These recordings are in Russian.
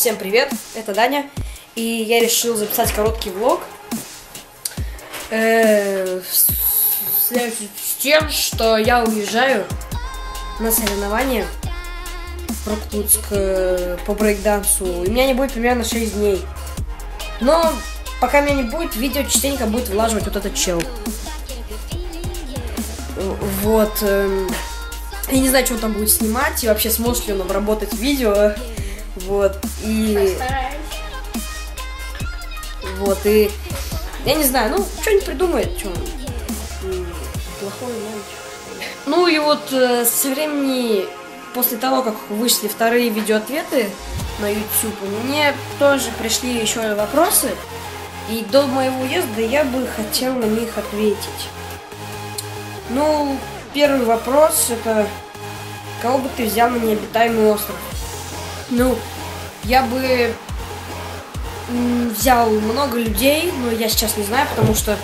Всем привет, это Даня. И я решил записать короткий влог. Э, связи с тем, что я уезжаю на соревнования в Иркутск э, по брейкдансу. И меня не будет примерно 6 дней. Но пока меня не будет, видео частенько будет влаживать вот этот чел. Вот. эм, Я не знаю, что он там будет снимать, и вообще сможет ли он обработать видео. Вот. И... Вот, и... Я не знаю, ну, что-нибудь придумает, что он. Плохой мальчик. Ну и вот э, со времени, после того, как вышли вторые видеоответы на YouTube, мне тоже пришли еще вопросы. И до моего уезда я бы хотел на них ответить. Ну, первый вопрос это кого бы ты взял на необитаемый остров? Ну, я бы взял много людей, но я сейчас не знаю, потому что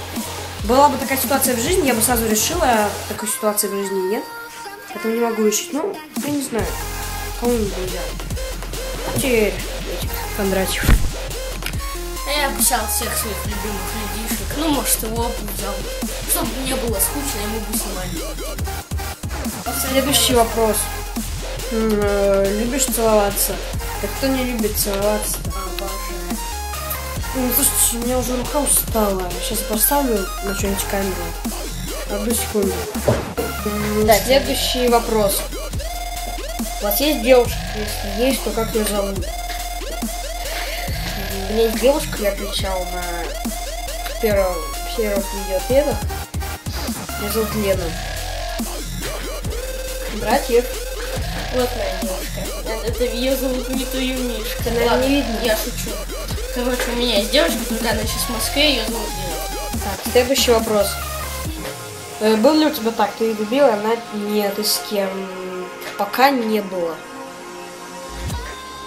была бы такая ситуация в жизни, я бы сразу решила, а такой ситуации в жизни нет. Поэтому не могу решить. Ну, я не знаю. Кого-нибудь бы взял. Теперь Кондратьев. А Я взял всех своих любимых людишек. Ну, может, его взял. Чтобы не было скучно, ему бы снимали. Следующий вопрос. Любишь целоваться? Да кто не любит целоваться? Обожаю. Ну, слушайте, у меня уже рука устала. Сейчас поставлю на что-нибудь камеру. Одну секунду. Да, Следующий вопрос. У вас есть девушка? Если есть, то как ее зовут? У меня есть девушка, я отвечал на первом, первых видео ответах. Ее зовут Лена. Братьев. Вот моя девушка. Это, это ее зовут Юмишка. Это, наверное, Ладно, не видно. Я шучу. Короче, у меня есть девушка, другая, она сейчас в Москве, ее зовут. Так, следующий вопрос. Э, Был ли у тебя так? Ты любила, она нет, и с кем? Пока не было.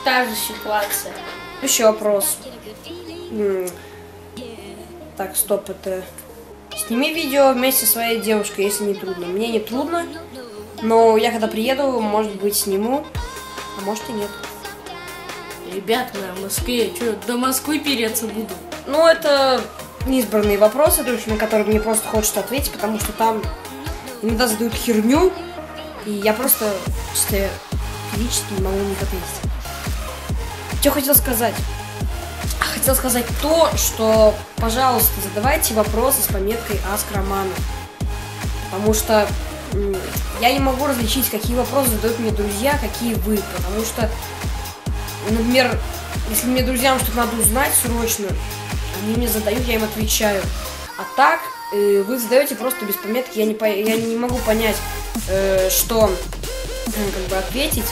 Та же ситуация. Еще вопрос. Так, стоп, это... Сними видео вместе со своей девушкой, если не трудно. Мне не трудно, но я когда приеду, может быть, сниму, а может и нет. Ребята, на в Москве, что, до Москвы переться буду? Ну, это неизбранные вопросы, то есть на которые мне просто хочется ответить, потому что там иногда задают херню, и я просто чисто физически не могу на них ответить. Что хотел сказать? Хотел сказать то, что, пожалуйста, задавайте вопросы с пометкой «Аск Романа». Потому что я не могу различить, какие вопросы задают мне друзья, какие вы. Потому что, например, если мне друзьям что-то надо узнать срочно, они мне задают, я им отвечаю. А так, э, вы задаете просто без пометки, я не, по- я не могу понять, э, что как бы ответить.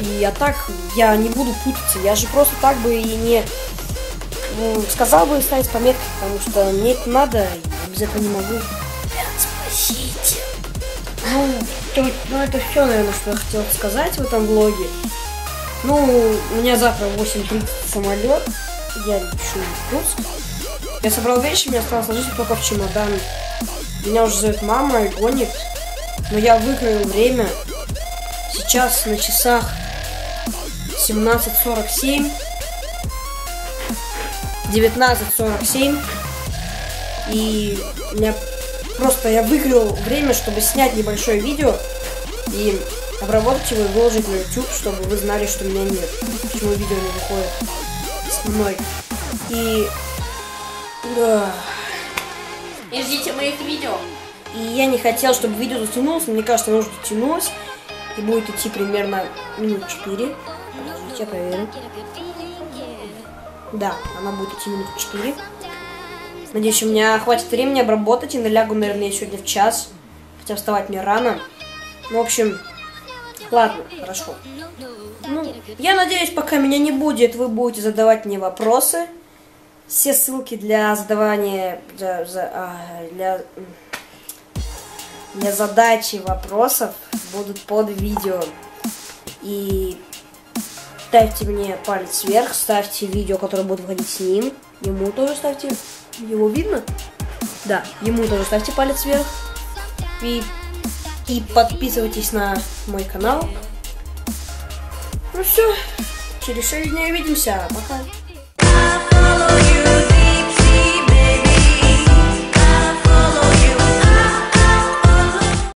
И а так я не буду путаться. Я же просто так бы и не ну, сказал бы ставить пометки, потому что мне это надо, и этого не могу. Спасите. Ну, ну, это все, наверное, что я хотел сказать в этом влоге. Ну, у меня завтра в 8.30 самолет. Я лечу в Иркутск. Я собрал вещи, мне осталось ложиться только в чемодан. Меня уже зовет мама и гонит. Но я выкроил время. Сейчас на часах 17.47. 19.47. И у меня просто я выиграл время, чтобы снять небольшое видео и обработать его и выложить на YouTube, чтобы вы знали, что меня нет. Почему видео не выходит с мной. И да. И ждите моих видео. И я не хотел, чтобы видео затянулось, мне кажется, оно уже затянулось. И будет идти примерно минут 4. Подождите, я проверю. Да, она будет идти минут 4. Надеюсь, у меня хватит времени обработать и налягу, наверное, я сегодня в час. Хотя вставать мне рано. Ну, в общем, ладно, хорошо. Ну, я надеюсь, пока меня не будет, вы будете задавать мне вопросы. Все ссылки для задавания, для, а, для, для задачи вопросов будут под видео. И ставьте мне палец вверх, ставьте видео, которое будет выходить с ним. Ему тоже ставьте. Его видно? Да, ему тоже ставьте палец вверх. И, и подписывайтесь на мой канал. Ну все, через 6 дней увидимся. Пока.